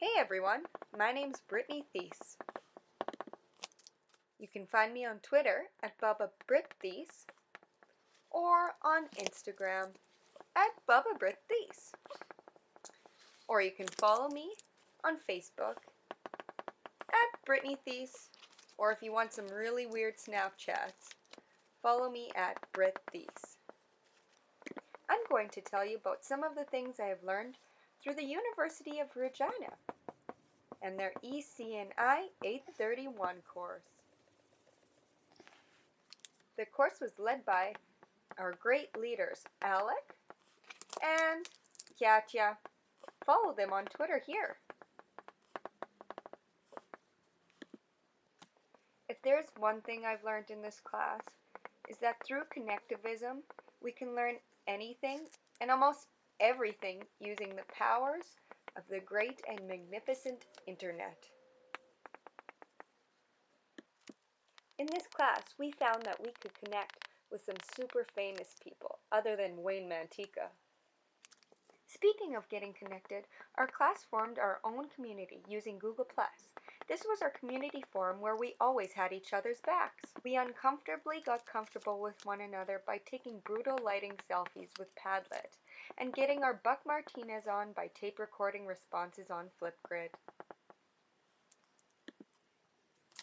Hey everyone, my name's Brittany Thies. You can find me on Twitter at Bubba Brit Thies or on Instagram at Bubba Brit Thies. Or you can follow me on Facebook at Brittany Thies or if you want some really weird Snapchats, follow me at Brit Thies. I'm going to tell you about some of the things I have learned through the University of Regina and their ECI 831 course. The course was led by our great leaders, Alec and Katia. Follow them on Twitter here. If there's one thing I've learned in this class, is that through connectivism, we can learn anything and almost everything using the powers of the great and magnificent Internet. In this class, we found that we could connect with some super famous people other than Wayne Mantyka. Speaking of getting connected, our class formed our own community using Google+. This was our community forum where we always had each other's backs. We uncomfortably got comfortable with one another by taking brutal lighting selfies with Padlet and getting our Buck Martinez on by tape recording responses on Flipgrid.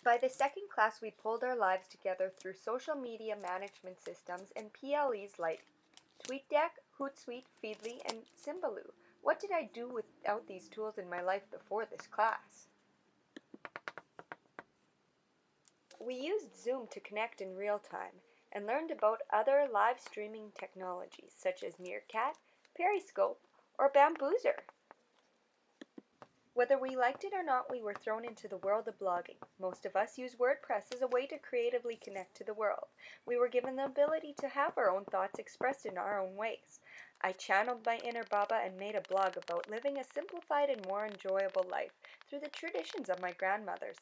By the second class, we pulled our lives together through social media management systems and PLEs like TweetDeck, Hootsuite, Feedly, and Symbaloo. What did I do without these tools in my life before this class? We used Zoom to connect in real time and learned about other live streaming technologies such as Meerkat, Periscope, or Bambuser. Whether we liked it or not, we were thrown into the world of blogging. Most of us use WordPress as a way to creatively connect to the world. We were given the ability to have our own thoughts expressed in our own ways. I channeled my inner Baba and made a blog about living a simplified and more enjoyable life through the traditions of my grandmothers.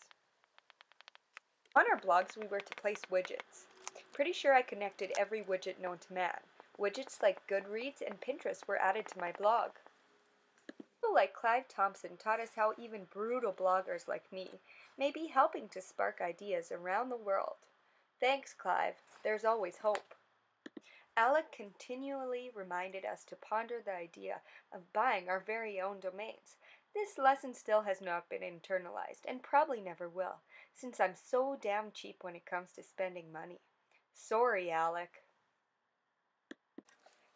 On our blogs, we were to place widgets. Pretty sure I connected every widget known to man. Widgets like Goodreads and Pinterest were added to my blog. People like Clive Thompson taught us how even brutal bloggers like me may be helping to spark ideas around the world. Thanks, Clive. There's always hope. Alec continually reminded us to ponder the idea of buying our very own domains. This lesson still has not been internalized and probably never will, since I'm so damn cheap when it comes to spending money. Sorry, Alec.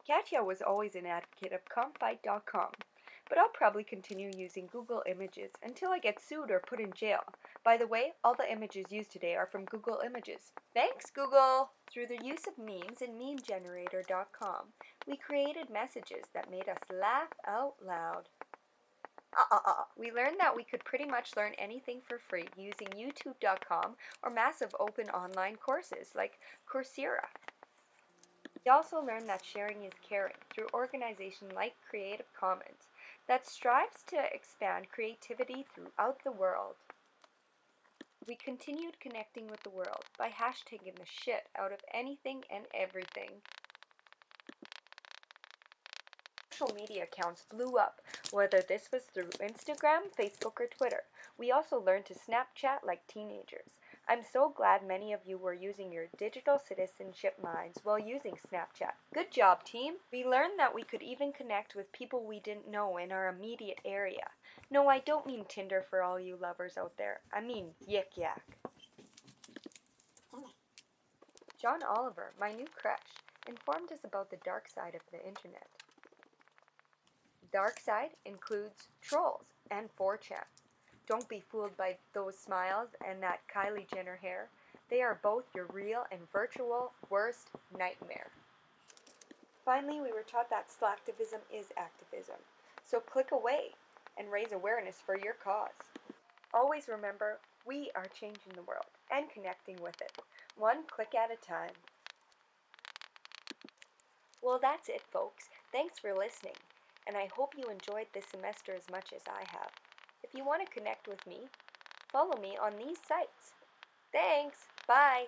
Katia was always an advocate of compfight.com, but I'll probably continue using Google Images until I get sued or put in jail. By the way, all the images used today are from Google Images. Thanks, Google! Through the use of memes and memegenerator.com, we created messages that made us laugh out loud. Uh-uh-uh. We learned that we could pretty much learn anything for free using youtube.com or massive open online courses like Coursera. We also learned that sharing is caring through organizations like Creative Commons that strives to expand creativity throughout the world. We continued connecting with the world by hashtagging the shit out of anything and everything social media accounts blew up, whether this was through Instagram, Facebook, or Twitter. We also learned to Snapchat like teenagers. I'm so glad many of you were using your digital citizenship minds while using Snapchat. Good job, team! We learned that we could even connect with people we didn't know in our immediate area. No, I don't mean Tinder for all you lovers out there. I mean Yik Yak. John Oliver, my new crush, informed us about the dark side of the internet. Dark side includes trolls and 4chan. Don't be fooled by those smiles and that Kylie Jenner hair. They are both your real and virtual worst nightmare. Finally, we were taught that slacktivism is activism. So click away and raise awareness for your cause. Always remember, we are changing the world and connecting with it, one click at a time. Well, that's it, folks. Thanks for listening and I hope you enjoyed this semester as much as I have. If you want to connect with me, follow me on these sites. Thanks! Bye!